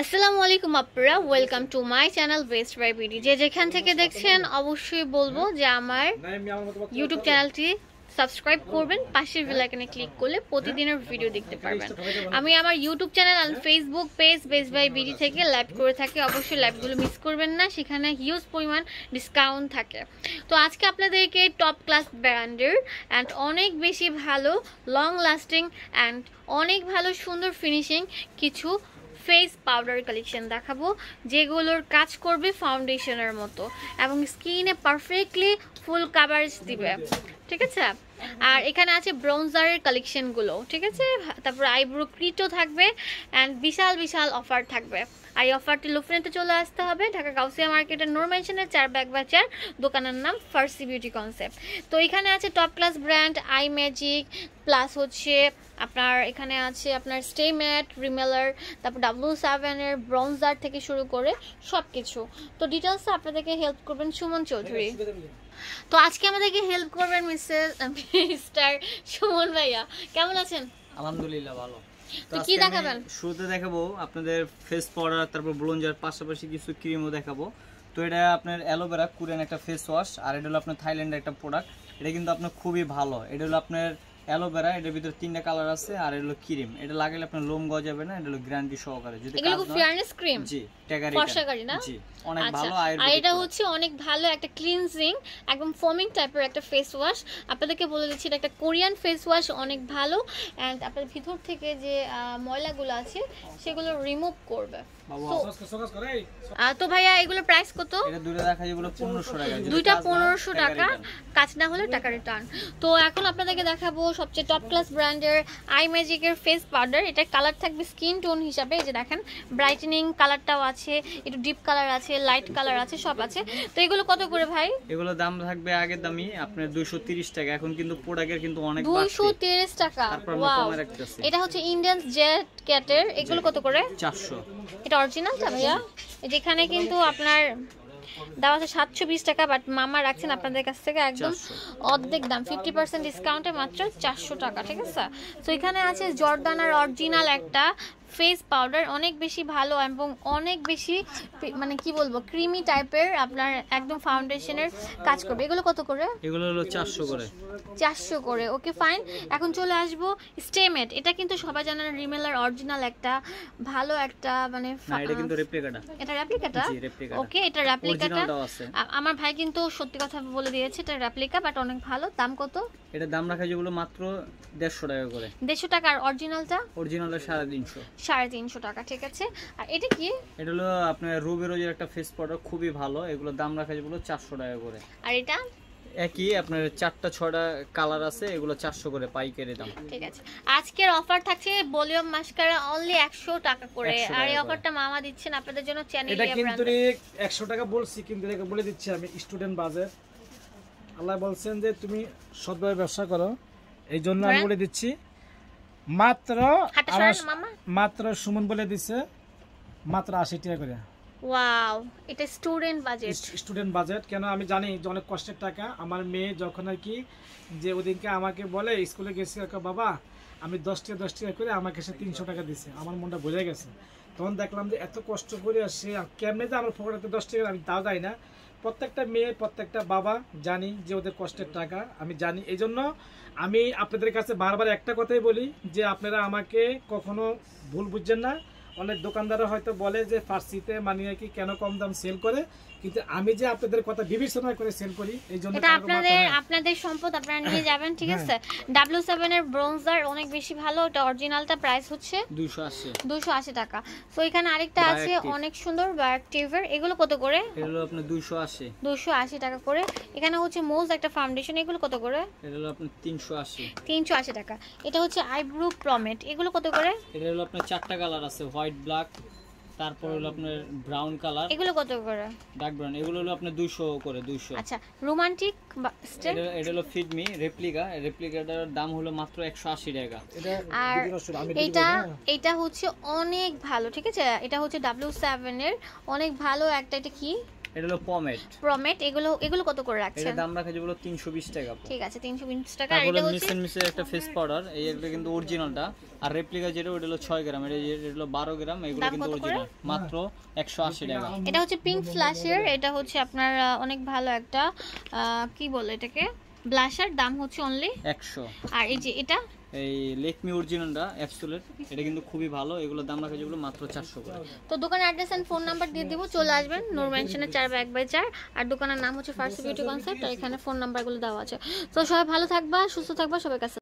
আসসালামু আলাইকুম আপনারা welcome to my channel west by BD যে যেখান থেকে দেখছেন অবশ্যই বলব যে আমার ইউটিউব চ্যানেলটি সাবস্ক্রাইব করবেন, পাশের বেল আইকনে ক্লিক করলে প্রতিদিনের ভিডিও দেখতে পারবেন। আমি আমার YouTube channel R Facebook page base by BD থেকে লাইভ করে থাকি, অবশ্যই লাইভগুলো মিস করবেন না, সেখানে হিউজ পরিমাণ ডিসকাউন্ট থাকে। তো আজকে আপনাদেরকে টপ ক্লাস ব্র্যান্ডের অ্যান্ড অনেক বেশি ভালো লং লাস্টিং অ্যান্ড অনেক ভালো সুন্দর ফিনিশিং কিছু ফেস পাউডার কালেকশন দেখাবো, যেগুলোর কাজ করবে ফাউন্ডেশনের মতো এবং স্কিনে পারফেক্টলি ফুল কাভারেজ দিবে। ঠিক আছে? আর এখানে আছে ব্রোঞ্জারের কালেকশনগুলো ঠিক আছে? তারপর আইব্রো ক্রিটও থাকবে অ্যান্ড বিশাল বিশাল অফার থাকবে। আর এই অফারটি লুফনেতে চলে আসতে হবে। ঢাকা গাউসিয়া মার্কেটের নূর মেনশনের চার ব্যাগ বা চার দোকানের নাম ফার্সি বিউটি কনসেপ্ট তো এখানে আছে top class brand Imagic plus হচ্ছে আপনার এখানে আছে আপনার স্টে ম্যাট রিমেলার তারপর ডাব্লু সেভেনের ব্রঞ্জার থেকে শুরু করে সব কিছু তো ডিটেলসে আপনাদেরকে হেল্প করবেন সুমন চৌধুরী। তো আজকে আমাদেরকে হেল্প করবেন মিসেস মিস্টার সুমন ভাইয়া। কেমন আছেন? আলহামদুলিল্লাহ ভালো। তো কি দেখাবেন? শুরুতে দেখাবো আপনাদের ফেস পাউডার তারপর ব্লোঞ্জার পাশাপাশি কিছু ক্রিমও দেখাবো। তো এটা আপনার অ্যালোভেরা কোরিয়ান একটা ফেস ওয়াশ আর এটা হলো আপনার থাইল্যান্ডের একটা প্রোডাক্ট এটা কিন্তু আপনার খুবই ভালো। এটা হলো আপনার অ্যালোভেরা এটার ভিতরে তিনটা কালার আছে আর এটা হলো ক্রিম। এটা লাগালে আপনার লোম গজাবে না এটা হলো গ্যারান্টি সহকারে। যদি এগুলো ফেয়ারনেস ক্রিম জি ট্যাগারি ফর্সাকারি না? জি অনেক আচ্ছা ভালো আর এটা হচ্ছে অনেক ভালো একটা ক্লিনজিং একদম ফোমিং টাইপের একটা ফেস ওয়াশ আপনাদেরকে বলে দিচ্ছি এটা একটা কোরিয়ান ফেস ওয়াশ অনেক ভালো। এন্ড আপনার ভিতর থেকে যে আহ, ময়লাগুলো আছে সেগুলো রিমুভ করবে। তো ভাইয়া এগুলো প্রাইস কত? এটা দুটো দেখা টাকা। যদি দুইটা কাজ না হয়, পনেরোশো টাকা টাকা। return। কাজ না হলে টাকা রিটার্ন তো এখন আপনাদেরকে দেখাবো সবচেয়ে টপ ক্লাস ব্র্যান্ডের আই ম্যাজিকের ফেস পাউডার এটা কালার থাকবে স্কিন টোন হিসাবে এই যে দেখেন ব্রাইটেনিং কালারটাও আছে একটু ডিপ কালার আছে লাইট কালার আছে সব আছে। তো এগুলো কত করে ভাই? এগুলো দাম থাকবে আগের দামই আপনার দুইশো তিরিশ টাকা এখন কিন্তু প্রোডাক্টের কিন্তু অনেক দুইশো বাড়তি তিরিশ টাকা ওয়াও এটা হচ্ছে ইন্ডিয়ান জেট ক্যাটের এগুলো কত করে? চারশো। এটা অরিজিনালটা ভাইয়া? যেখানে কিন্তু আপনার দেওয়া আছে সাতশো বিশ টাকা বাট মামা রাখছেন আপনাদের কাছ থেকে একদম অর্ধেক দাম ফিফটি পার্সেন্ট ডিসকাউন্টে মাত্র চারশো টাকা ঠিক আছে? তো এখানে আছে জর্দানার অরিজিনাল একটা ফেস পাউডার অনেক বেশি ভালো এবং অনেক বেশি মানে কি বলব ক্রিমি টাইপের আপনার একদম ফাউন্ডেশনের কাজ করবে। এগুলো কত করে? এগুলো হলো চারশো করে। চারশো করে ওকে ফাইন এখন চলে আসব স্টেমেট এটা কিন্তু সবাই জানেন রিমেলার অরিজিনাল একটা ভালো একটা মানে না এটা কিন্তু রেপ্লিকাটা এটা রেপ্লিকাটা ওকে এটা রেপ্লিকাটা আমার ভাই কিন্তু সত্যি কথা বলে দিয়েছে এটা রেপ্লিকা বাট অনেক ভালো। দাম কত? এটা দাম রাখা যেগুলো মাত্র দেড়শো টাকা করে। দেড়শো টাকা আর অরিজিনালটা অরিজিনালের সাড়ে তিনশো। সাড়ে তিনশো টাকা ঠিক আছে? আর এটা কি? এটা হলো আপনার রুবি রোজের একটা ফেস পাউডার খুবই ভালো। এগুলো দাম রাখা যেগুলো চারশো টাকা করে। আর এটা? একই আপনার চারটা ছটা কালার আছে এগুলো চারশো করে পাইকারি দাম। ঠিক আছে। আজকের অফার থাকছে ভলিউম মাস্কারা অনলি একশো টাকা করে। আর এই অফারটা মামা দিচ্ছেন আপনাদের জন্য চ্যানেল এটা কিন্তু একশো টাকা বলছি কিন্তু এটাকে বলে দিচ্ছি আমি স্টুডেন্ট বাজেট আল্লাহ বলছেন যে তুমি সৎভাবে ব্যবসা করো এই জন্য আমি বলে দিচ্ছি মাত্র মাত্র সুমন বলে দিচ্ছে মাত্র আশি টাকা করে। ওয়াও এটা স্টুডেন্ট বাজেট। স্টুডেন্ট বাজেট কেন আমি জানি যে অনেক কষ্টের টাকা। আমার মেয়ে যখন আর কি যে ওদিনকে আমাকে বলে স্কুলে গেছি বাবা আমি দশ টাকা দশ টাকা করে আমাকে সে তিনশো টাকা দিছে। আমার মনটা বোঝা গেছে। তখন দেখলাম যে এত কষ্ট করে সে কেমনে যে আমার পকেটে দশ টাকা আমি তাও যাই না। প্রত্যেকটা মেয়ে, প্রত্যেকটা বাবা জানি যে ওদের কষ্টের টাকা, আমি জানি। এই জন্য আমি আপনাদের কাছে বারবার একটা কথাই বলি যে আপনারা আমাকে কখনো ভুল বুঝছেন না। অনেক দোকানদাররা হয়তো বলে যে ফার্সিতে মানে কি কেন কম দাম সেল করে? কিন্তু আমি যে আপনাদের কথা বিবেচনা করে সেল করি এই জন্য এটা আপনাদের আপনাদের সম্পদ আপনারা নিয়ে যাবেন ঠিক হ্যাঁ। আছে? ডাব্লিউ সেভেন এর ব্রোঞ্জার অনেক বেশি ভালো এটা অরিজিনালটা প্রাইস হচ্ছে দুইশো আশি। দুশো আশি টাকা। তো এখানে আরেকটা আছে অনেক সুন্দর বায়োটিভের এগুলো কত করে? এটা হলো আপনার দুইশো আশি। দুশো আশি টাকা করে। এখানে হচ্ছে মোজ একটা ফাউন্ডেশন এগুলো কত করে? এটা হলো আপনার তিনশো আশি। তিনশো আশি টাকা। এটা হচ্ছে আইব্রু প্রমেট এগুলো কত করে? এটা হলো আপনার চারটা কালার আছে হোয়াইট ব্ল্যাক তারপর হলো আপনার ব্রাউন কালার। এগুলো কত করে? ডার্ক ব্রাউন এগুলো হলো আপনার দুইশো করে দুইশো। আচ্ছা রোমান্টিক স্টেপ এটা হলো হলো ফিডমি রেপ্লিকা রেপ্লিকাটার দাম হলো মাত্র একশো আশি টাকা। এটা আর এটা। এটা হচ্ছে অনেক ভালো ঠিক আছে? এটা হচ্ছে ডাব্লিউ সেভেন এর অনেক ভালো একটা এটা কি? এটা হলো পমেট প্রমেট এগুলো এগুলো কত করে রাখছেন? দাম রাখা যেগুলো তিনশো বিশ টাকা ঠিক আছে তিনশো বিশ টাকা। আর এটা হচ্ছে মিসেন মিসের একটা ফেস পাউডার এই একটা কিন্তু অরিজিনালটা আর রেপ্লিকা যেটা ওটা হলো ছয় গ্রাম। এটা এটা হলো বারো গ্রাম এগুলো কিন্তু অরিজিনাল মাত্র একশো আশি টাকা। এটা হচ্ছে পিঙ্ক ফ্ল্যাশের এটা হচ্ছে আপনার অনেক ভালো একটা আহ, কি বলে এটাকে? ব্লাশার দাম হচ্ছে অনলি একশো। আর এই যে এটা এই লেকমি অরিজিনালটা অ্যাপসুলেট এটা কিন্তু খুবই ভালো। এগুলোর দাম রাখা যেগুলো মাত্র চারশো করে। তো দোকানের অ্যাড্রেস এন্ড ফোন নাম্বার দিয়ে দিব, চলে আসবেন নূর মেনশনের চার বাই এক বাই চার। আর দোকানের নাম হচ্ছে ফার্স্ট বিউটি কনসেপ্ট আর এখানে ফোন নাম্বারগুলো দেওয়া আছে। তো সবাই ভালো থাকবা, সুস্থ থাকবা সবার কাছে